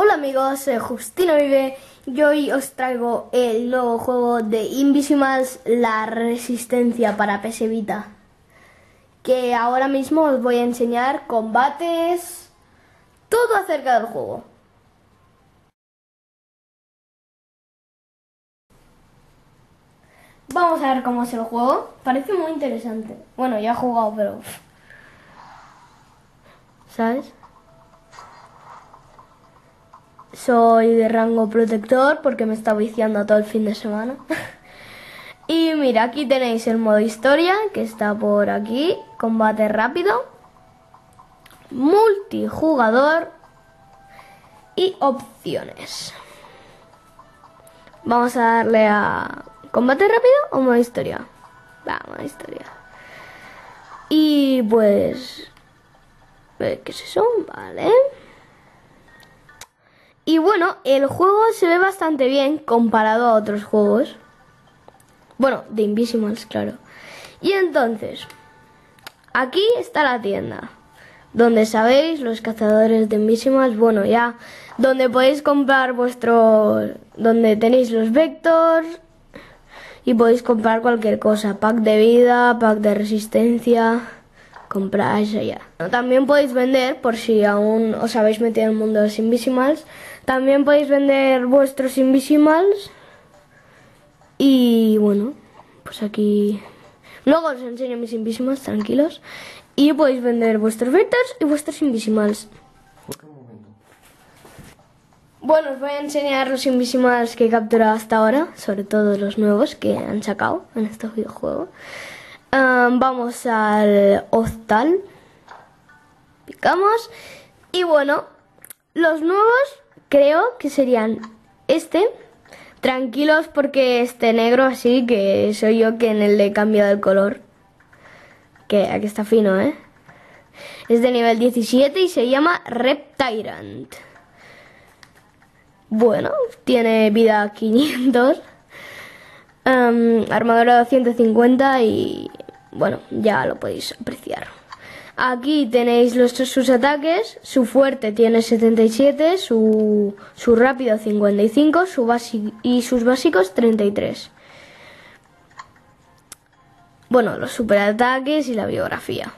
Hola amigos, soy Justino Vive y hoy os traigo el nuevo juego de Invisimals, la resistencia para PS Vita. Que ahora mismo os voy a enseñar combates, todo acerca del juego. Vamos a ver cómo es el juego. Parece muy interesante. Bueno, ya he jugado, pero... ¿Sabes? Soy de rango protector porque me está viciando todo el fin de semana. y mira, aquí tenéis el modo historia que está por aquí. Combate rápido. Multijugador. Y opciones. Vamos a darle a combate rápido o modo historia. Va, modo historia. Y pues... ¿Qué es eso? Vale. Y bueno, el juego se ve bastante bien comparado a otros juegos. Bueno, de Invisimals, claro. Y entonces, aquí está la tienda. Donde sabéis, los cazadores de Invisimals, bueno, ya, donde podéis comprar vuestro. donde tenéis los vectors y podéis comprar cualquier cosa: pack de vida, pack de resistencia compráis allá. También podéis vender, por si aún os habéis metido en el mundo de los Invisimals, también podéis vender vuestros Invisimals. Y bueno, pues aquí... Luego os enseño mis Invisimals, tranquilos. Y podéis vender vuestros Vectors y vuestros Invisimals. Bueno, os voy a enseñar los Invisimals que he capturado hasta ahora, sobre todo los nuevos que han sacado en este videojuego vamos al hostal. Picamos. Y bueno, los nuevos creo que serían este. Tranquilos porque este negro así que soy yo quien le he cambiado el color. Que aquí está fino, ¿eh? Es de nivel 17 y se llama Reptyrant. Bueno, tiene vida 500. armadura 250 y bueno, ya lo podéis apreciar. Aquí tenéis los, sus ataques, su fuerte tiene 77, su, su rápido 55 su y sus básicos 33. Bueno, los superataques y la biografía.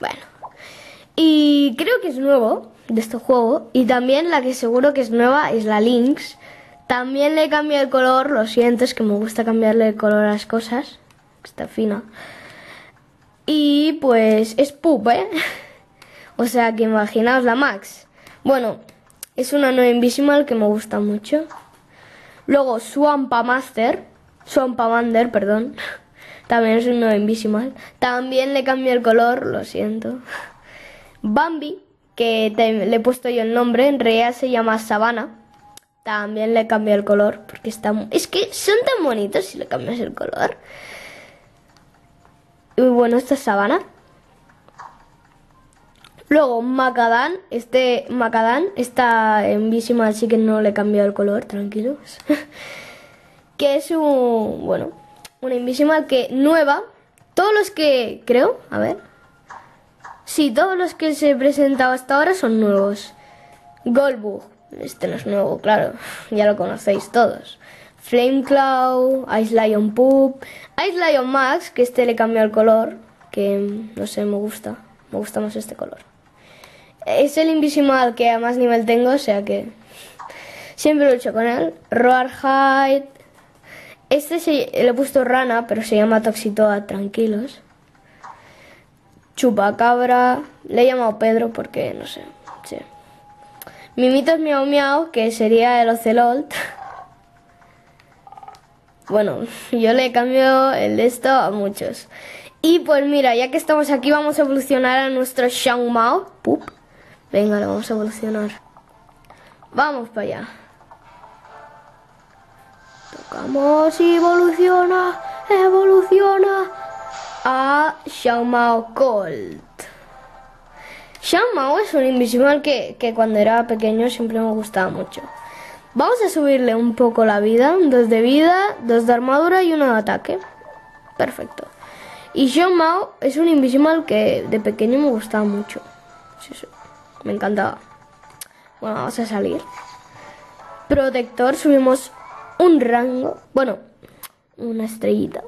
Bueno. Y creo que es nuevo de este juego. Y también la que seguro que es nueva es la Lynx también le cambiado el color, lo siento, es que me gusta cambiarle el color a las cosas. Está fina. Y pues es pup, ¿eh? o sea que imaginaos la Max. Bueno, es una nueva Invisimal que me gusta mucho. Luego Swampa Master, Swampa perdón. También es un nuevo. También le cambié el color, lo siento. Bambi, que le he puesto yo el nombre, en realidad se llama Sabana también le cambié el color porque está... Es que son tan bonitos si le cambias el color. Y bueno, esta es sabana. Luego Macadán, este Macadán está en así que no le he cambiado el color, tranquilos. que es un, bueno, una Invisimal que nueva. Todos los que, creo, a ver. Sí, todos los que se he presentado hasta ahora son nuevos. Goldbug, este no es nuevo, claro, ya lo conocéis todos. Flame Cloud, Ice Lion Poop, Ice Lion Max, que este le cambió el color, que no sé, me gusta, me gusta más este color. Es el Invisimal que a más nivel tengo, o sea que siempre lucho con él. Roar Hide. Este se, le he puesto rana, pero se llama Toxitoa, tranquilos. Chupacabra, le he llamado Pedro porque no sé, sí. Mimitos Miau Miau, que sería el Ocelot. Bueno, yo le cambio el de esto a muchos. Y pues mira, ya que estamos aquí, vamos a evolucionar a nuestro Xiao Mao. Pup. Venga, lo vamos a evolucionar. Vamos para allá. Tocamos y evoluciona, evoluciona a Xiao Mao Colt. Mao es un invisible que, que cuando era pequeño siempre me gustaba mucho. Vamos a subirle un poco la vida, dos de vida, dos de armadura y uno de ataque. Perfecto. Y Xiao Mao es un invisible que de pequeño me gustaba mucho. Me encantaba. Bueno, vamos a salir. Protector, subimos un rango. Bueno, una estrellita.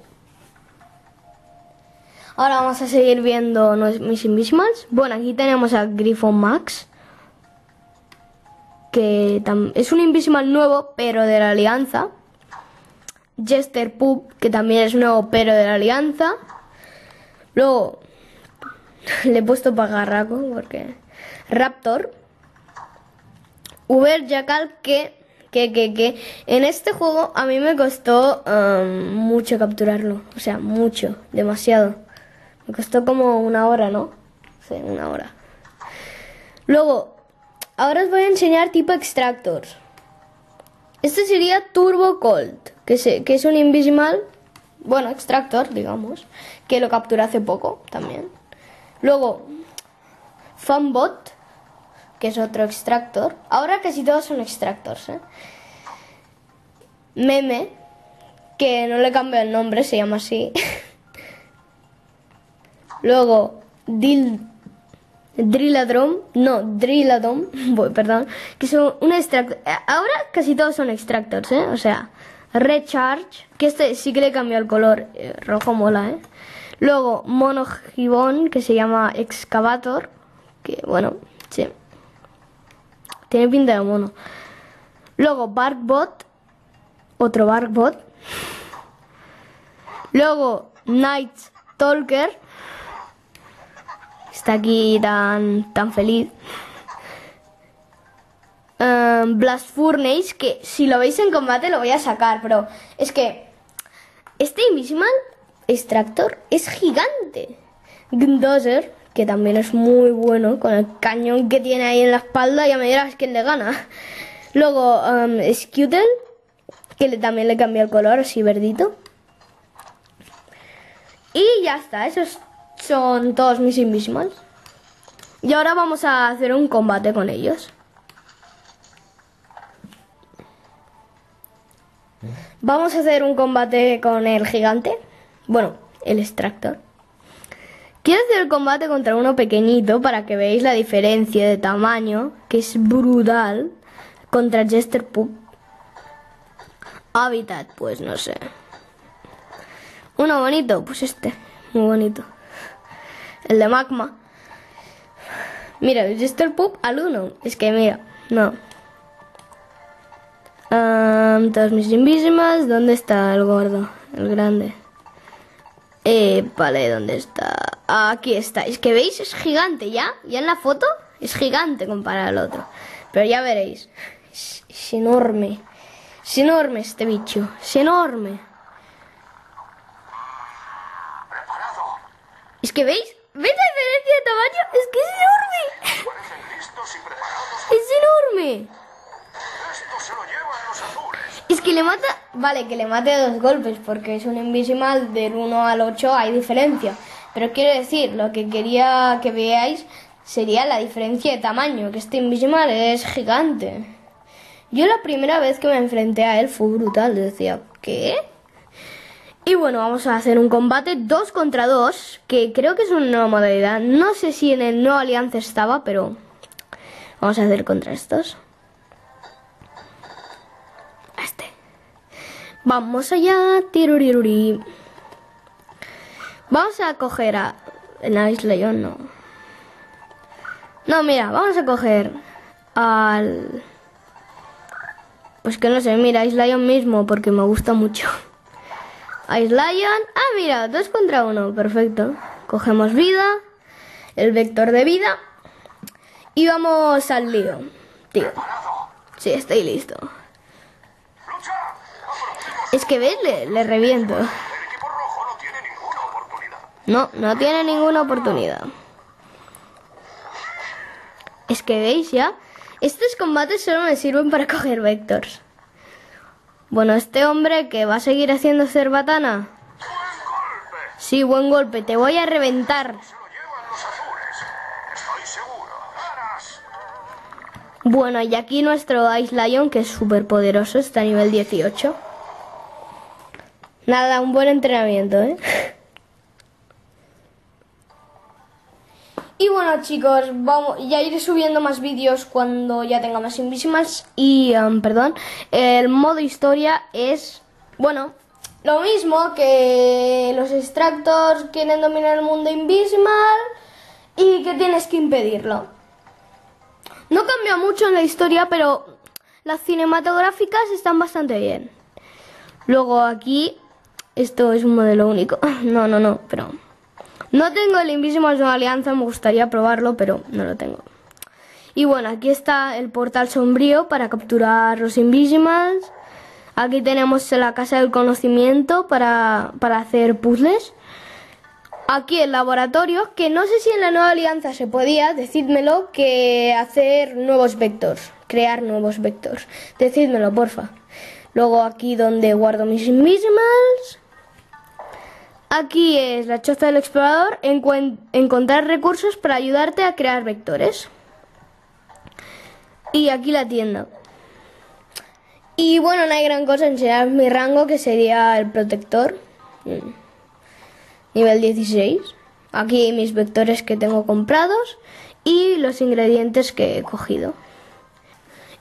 Ahora vamos a seguir viendo mis Invisimals. Bueno, aquí tenemos a Griffon Max. Es un Invisimal nuevo, pero de la Alianza. Jester Pup, que también es nuevo, pero de la Alianza. Luego, le he puesto pagarraco porque... Raptor. Uber Jackal, que que, que, que en este juego a mí me costó um, mucho capturarlo. O sea, mucho, demasiado. Me costó como una hora, ¿no? Sí, una hora. Luego, ahora os voy a enseñar tipo extractors. Este sería Turbo Cold, que, que es un invisimal, bueno, extractor, digamos, que lo capturé hace poco también. Luego, Fanbot, que es otro extractor. Ahora casi todos son extractors, ¿eh? Meme, que no le cambio el nombre, se llama así. Luego, Dil, Drilladrom, no, Drilladom, perdón, que son un extractor. Ahora casi todos son extractors, ¿eh? O sea, Recharge, que este sí que le cambió el color, eh, rojo mola, ¿eh? Luego, Monogibón, que se llama Excavator, que bueno, sí. Tiene pinta de mono. Luego Barkbot. Otro Barkbot. Luego Night Talker. Está aquí tan, tan feliz. Um, Blast Furnace, que si lo veis en combate lo voy a sacar, pero es que este Invisimal Extractor es gigante. Gundozer, que también es muy bueno, con el cañón que tiene ahí en la espalda, ya me dirás quién le gana. Luego, um, que también le cambia el color, así verdito. Y ya está, esos son todos mis Invisimals. Y ahora vamos a hacer un combate con ellos. Vamos a hacer un combate con el gigante. Bueno, el extractor. Quiero hacer el combate contra uno pequeñito para que veáis la diferencia de tamaño, que es brutal, contra Jester Pup. Hábitat, pues no sé. Uno bonito, pues este, muy bonito. El de Magma. Mira, el Jester Pup al uno. Es que mira, no. todos mis invísimas. ¿Dónde está el gordo? El grande. Eh, vale, ¿dónde está? Aquí está. Es que veis, es gigante ya. Ya en la foto es gigante comparado al otro. Pero ya veréis. Es, enorme. Es enorme este bicho. Es enorme. Es que veis. ¿Veis la diferencia de tamaño? Es que es enorme. es enorme. Es que le mata, vale, que le mate dos golpes, porque es un invisimal del 1 al 8 hay diferencia. Pero quiero decir, lo que quería que veáis sería la diferencia de tamaño, que este invisimal es gigante. Yo la primera vez que me enfrenté a él fue brutal, decía, ¿qué? Y bueno, vamos a hacer un combate 2 contra 2, que creo que es una nueva modalidad. No sé si en el no alianza estaba, pero vamos a hacer contra estos. Vamos allá, tiruriruri. Vamos a coger a... En Ice Lion no. No, mira, vamos a coger al... Pues que no sé, mira, Ice Lion mismo, porque me gusta mucho. Ice Lion... Ah, mira, dos contra uno, perfecto. Cogemos vida, el vector de vida. Y vamos al lío, tío. Sí, estoy listo. Es que ves, le, reviento. No, no tiene ninguna oportunidad. Es que veis ya, estos combates solo me sirven para coger vectors. Bueno, este hombre que va a seguir haciendo cerbatana. Sí, buen golpe, te voy a reventar. Bueno, y aquí nuestro Ice Lion, que es súper poderoso, está a nivel 18. Nada, un buen entrenamiento, ¿eh? Chicos, vamos, ya iré subiendo más vídeos cuando ya tenga más Invisimals y, um, perdón, el modo historia es, bueno, lo mismo que los extractors quieren dominar el mundo invisimal y que tienes que impedirlo. No cambia mucho en la historia, pero las cinematográficas están bastante bien. Luego aquí, esto es un modelo único. No, no, no, pero... No tengo el Invisibles de Alianza, me gustaría probarlo, pero no lo tengo. Y bueno, aquí está el portal sombrío para capturar los Invisibles. Aquí tenemos la casa del conocimiento para, para hacer puzzles. Aquí el laboratorio, que no sé si en la nueva alianza se podía, decídmelo, que hacer nuevos vectores, crear nuevos vectores. Decídmelo, porfa. Luego aquí donde guardo mis Invisibles. Aquí es la choza del explorador, encontrar recursos para ayudarte a crear vectores. Y aquí la tienda. Y bueno, no hay gran cosa, enseñar mi rango que sería el protector. Mm. Nivel 16. Aquí mis vectores que tengo comprados y los ingredientes que he cogido.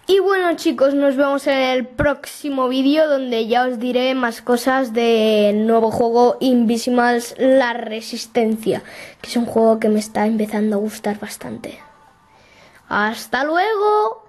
Y bueno chicos, nos vemos en el próximo vídeo donde ya os diré más cosas del nuevo juego Invisimals La Resistencia, que es un juego que me está empezando a gustar bastante. ¡Hasta luego!